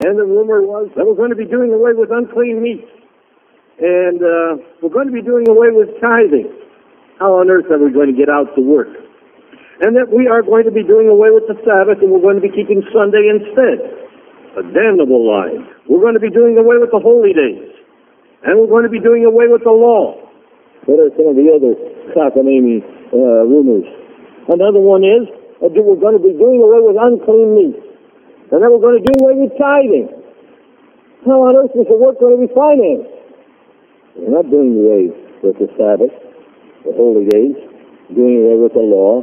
And the rumor was that we're going to be doing away with unclean meat. And uh, we're going to be doing away with tithing. How on earth are we going to get out to work? And that we are going to be doing away with the Sabbath and we're going to be keeping Sunday instead. A damnable lie. We're going to be doing away with the holy days. And we're going to be doing away with the law. What are some of the other cockamamie uh, rumors? Another one is that we're going to be doing away with unclean meat. And then we're going to do away with tithing. How on earth is the work going to be financed? We're not doing away with the Sabbath, the holy days, doing away with the law,